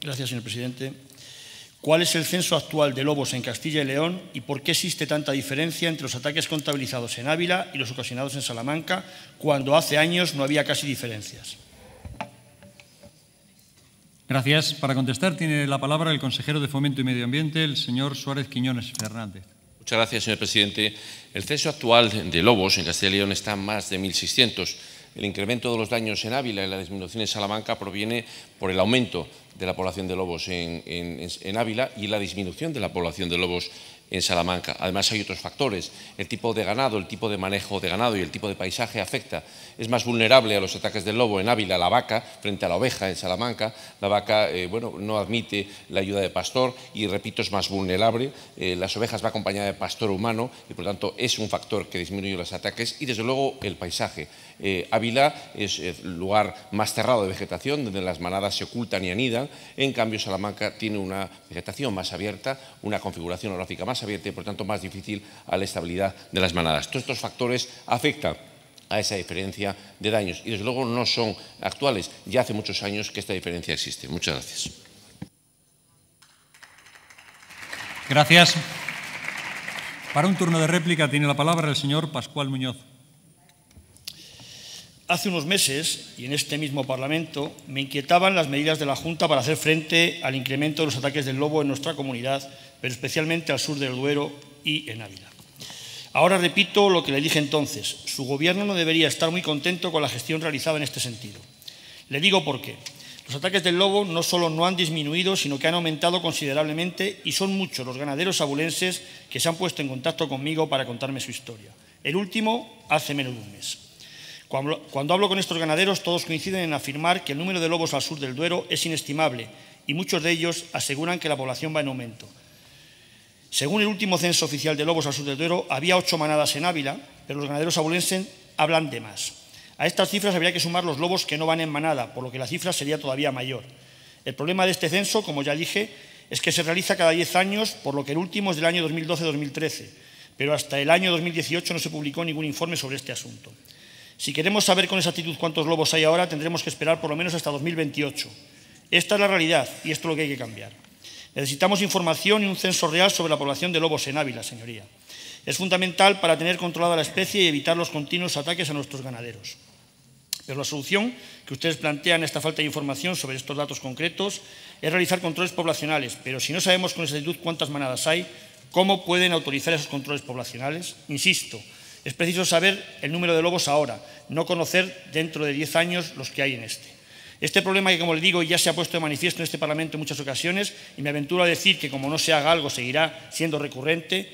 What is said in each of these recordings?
Gracias, señor presidente. ¿Cuál es el censo actual de lobos en Castilla y León y por qué existe tanta diferencia entre los ataques contabilizados en Ávila y los ocasionados en Salamanca, cuando hace años no había casi diferencias? Gracias. Para contestar tiene la palabra el consejero de Fomento y Medio Ambiente, el señor Suárez Quiñones Fernández. Muchas gracias, señor presidente. El censo actual de lobos en Castilla y León está en más de 1.600. El incremento de los daños en Ávila y la disminución en Salamanca proviene por el aumento de la población de lobos en, Ávila y la disminución de la población de lobos en Salamanca. Además hay otros factores. El tipo de ganado, el tipo de manejo de ganado y el tipo de paisaje afecta. Es más vulnerable a los ataques del lobo en Ávila la vaca frente a la oveja en Salamanca. La vaca eh, bueno, no admite la ayuda de pastor y, repito, es más vulnerable. Eh, las ovejas va acompañada de pastor humano y, por lo tanto, es un factor que disminuye los ataques. Y, desde luego, el paisaje. Eh, Ávila es el lugar más cerrado de vegetación, donde las manadas se ocultan y anidan. En cambio, Salamanca tiene una vegetación más abierta, una configuración orográfica más abierta y, por tanto, más difícil a la estabilidad de las manadas. Todos estos factores afectan a esa diferencia de daños y, desde luego, no son actuales. Ya hace muchos años que esta diferencia existe. Muchas gracias. Gracias. Para un turno de réplica tiene la palabra el señor Pascual Muñoz. Hace unos meses, y en este mismo Parlamento, me inquietaban las medidas de la Junta para hacer frente al incremento de los ataques del lobo en nuestra comunidad, pero especialmente al sur del Duero y en Ávila. Ahora repito lo que le dije entonces. Su gobierno no debería estar muy contento con la gestión realizada en este sentido. Le digo por qué. Los ataques del lobo no solo no han disminuido, sino que han aumentado considerablemente y son muchos los ganaderos abulenses que se han puesto en contacto conmigo para contarme su historia. El último hace menos de un mes. Cuando, hablo con estos ganaderos, todos coinciden en afirmar que el número de lobos al sur del Duero es inestimable y muchos de ellos aseguran que la población va en aumento. Según el último censo oficial de lobos al sur del Duero, había ocho manadas en Ávila, pero los ganaderos abulenses hablan de más. A estas cifras habría que sumar los lobos que no van en manada, por lo que la cifra sería todavía mayor. El problema de este censo, como ya dije, es que se realiza cada diez años, por lo que el último es del año 2012-2013, pero hasta el año 2018 no se publicó ningún informe sobre este asunto. Si queremos saber con exactitud cuántos lobos hay ahora, tendremos que esperar por lo menos hasta 2028. Esta es la realidad y esto es lo que hay que cambiar. Necesitamos información y un censo real sobre la población de lobos en Ávila, señoría. Es fundamental para tener controlada la especie y evitar los continuos ataques a nuestros ganaderos. Pero la solución que ustedes plantean a esta falta de información sobre estos datos concretos es realizar controles poblacionales. Pero si no sabemos con exactitud cuántas manadas hay, ¿cómo pueden autorizar esos controles poblacionales? Insisto, es preciso saber el número de lobos ahora, no conocer dentro de 10 años los que hay en este. Este problema que, como le digo, ya se ha puesto de manifiesto en este Parlamento en muchas ocasiones y me aventuro a decir que como no se haga algo seguirá siendo recurrente,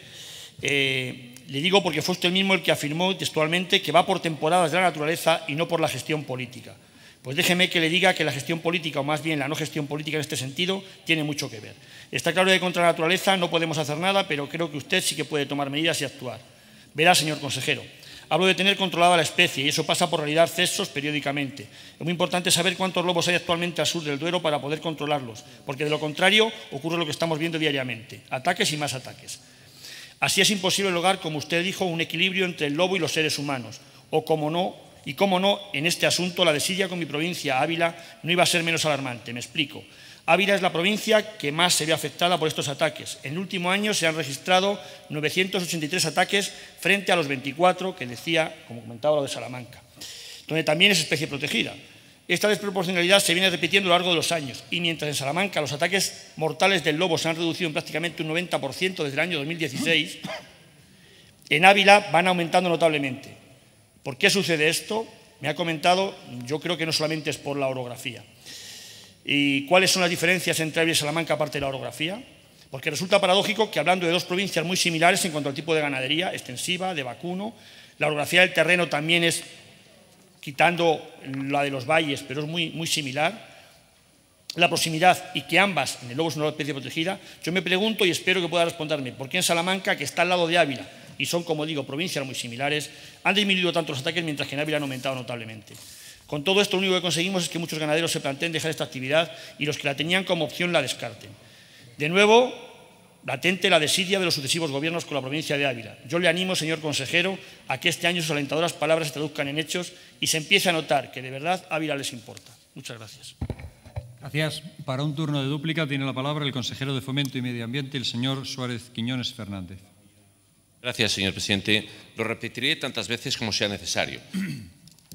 eh, le digo porque fue usted mismo el que afirmó textualmente que va por temporadas de la naturaleza y no por la gestión política. Pues déjeme que le diga que la gestión política, o más bien la no gestión política en este sentido, tiene mucho que ver. Está claro que contra la naturaleza no podemos hacer nada, pero creo que usted sí que puede tomar medidas y actuar. Verá, señor consejero, hablo de tener controlada la especie y eso pasa por realizar cesos periódicamente. Es muy importante saber cuántos lobos hay actualmente al sur del Duero para poder controlarlos, porque de lo contrario ocurre lo que estamos viendo diariamente, ataques y más ataques. Así es imposible lograr, como usted dijo, un equilibrio entre el lobo y los seres humanos, o como no, y como no, en este asunto la desidia con mi provincia, Ávila, no iba a ser menos alarmante. Me explico. Ávila es la provincia que más se ve afectada por estos ataques. En el último año se han registrado 983 ataques frente a los 24 que decía, como comentaba, lo de Salamanca, donde también es especie protegida. Esta desproporcionalidad se viene repitiendo a lo largo de los años y mientras en Salamanca los ataques mortales del lobo se han reducido en prácticamente un 90% desde el año 2016, en Ávila van aumentando notablemente. ¿Por qué sucede esto? Me ha comentado, yo creo que no solamente es por la orografía. ¿Y cuáles son las diferencias entre Ávila y Salamanca aparte de la orografía? Porque resulta paradójico que hablando de dos provincias muy similares en cuanto al tipo de ganadería extensiva, de vacuno, la orografía del terreno también es, quitando la de los valles, pero es muy, muy similar, la proximidad y que ambas, en el lobo es una especie protegida, yo me pregunto y espero que pueda responderme, ¿por qué en Salamanca, que está al lado de Ávila, y son, como digo, provincias muy similares, han disminuido tanto los ataques mientras que en Ávila han aumentado notablemente? Con todo esto, lo único que conseguimos es que muchos ganaderos se planteen dejar esta actividad y los que la tenían como opción la descarten. De nuevo, latente la desidia de los sucesivos gobiernos con la provincia de Ávila. Yo le animo, señor consejero, a que este año sus alentadoras palabras se traduzcan en hechos y se empiece a notar que de verdad Ávila les importa. Muchas gracias. Gracias. Para un turno de dúplica tiene la palabra el consejero de Fomento y Medio Ambiente, el señor Suárez Quiñones Fernández. Gracias, señor presidente. Lo repetiré tantas veces como sea necesario.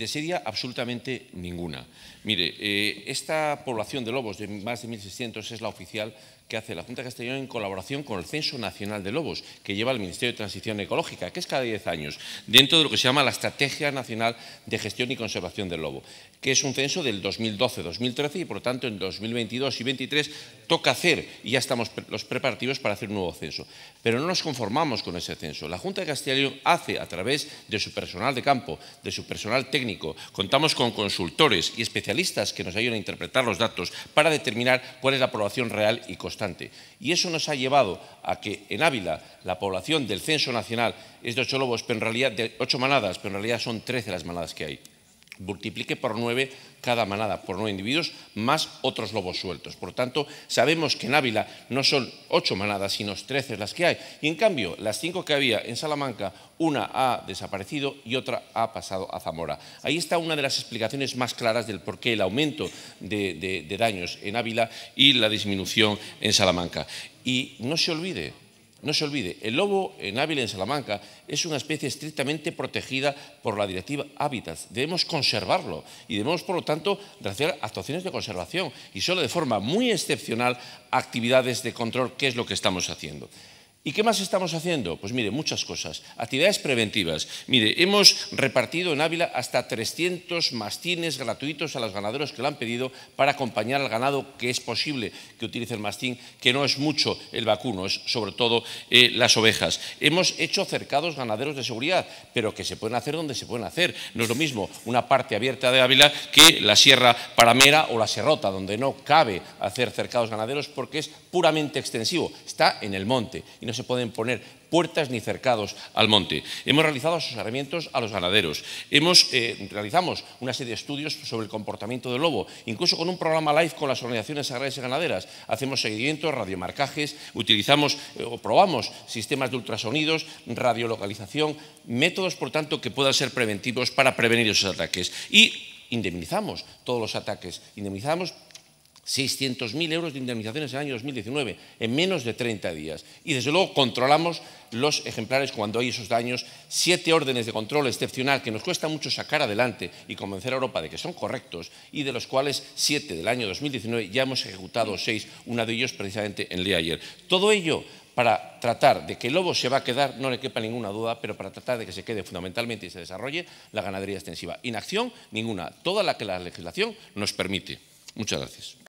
Desidia absolutamente ninguna. Mire, eh, esta población de lobos de más de 1.600 es la oficial que hace la Junta de Castellón en colaboración con el Censo Nacional de Lobos, que lleva el Ministerio de Transición Ecológica, que es cada 10 años, dentro de lo que se llama la Estrategia Nacional de Gestión y Conservación del Lobo, que es un censo del 2012-2013 y, por lo tanto, en 2022 y 2023 toca hacer, y ya estamos los preparativos para hacer un nuevo censo. Pero no nos conformamos con ese censo. La Junta de Castellón hace, a través de su personal de campo, de su personal técnico, contamos con consultores y especialistas que nos ayudan a interpretar los datos para determinar cuál es la población real y constante. Y eso nos ha llevado a que en Ávila la población del censo nacional es de ocho lobos, pero en realidad de ocho manadas, pero en realidad son trece las manadas que hay multiplique por nueve cada manada, por nueve individuos, más otros lobos sueltos. Por tanto, sabemos que en Ávila no son ocho manadas, sino trece las que hay. Y en cambio, las cinco que había en Salamanca, una ha desaparecido y otra ha pasado a Zamora. Ahí está una de las explicaciones más claras del por qué el aumento de, de daños en Ávila y la disminución en Salamanca. Y no se olvide, no se olvide, el lobo en Ávila, en Salamanca, es una especie estrictamente protegida por la directiva Hábitats. Debemos conservarlo y debemos, por lo tanto, hacer actuaciones de conservación y solo de forma muy excepcional actividades de control, que es lo que estamos haciendo. ¿Y qué más estamos haciendo? Pues mire, muchas cosas. Actividades preventivas. Mire, hemos repartido en Ávila hasta 300 mastines gratuitos a los ganaderos que lo han pedido para acompañar al ganado que es posible que utilice el mastín, que no es mucho el vacuno, es sobre todo eh, las ovejas. Hemos hecho cercados ganaderos de seguridad, pero que se pueden hacer donde se pueden hacer. No es lo mismo una parte abierta de Ávila que la Sierra Paramera o la Serrota, donde no cabe hacer cercados ganaderos porque es puramente extensivo. Está en el monte no se pueden poner puertas ni cercados al monte. Hemos realizado asesoramientos a los ganaderos. Hemos, eh, realizamos una serie de estudios sobre el comportamiento del lobo, incluso con un programa live con las organizaciones agrarias y ganaderas. Hacemos seguimientos, radiomarcajes, utilizamos eh, o probamos sistemas de ultrasonidos, radiolocalización, métodos, por tanto, que puedan ser preventivos para prevenir esos ataques. Y indemnizamos todos los ataques, indemnizamos 600.000 euros de indemnizaciones en el año 2019, en menos de 30 días. Y desde luego controlamos los ejemplares cuando hay esos daños, siete órdenes de control excepcional que nos cuesta mucho sacar adelante y convencer a Europa de que son correctos y de los cuales siete del año 2019 ya hemos ejecutado seis, una de ellos precisamente en el día de ayer. Todo ello para tratar de que el lobo se va a quedar, no le quepa ninguna duda, pero para tratar de que se quede fundamentalmente y se desarrolle la ganadería extensiva. Inacción ninguna, toda la que la legislación nos permite. Muchas gracias.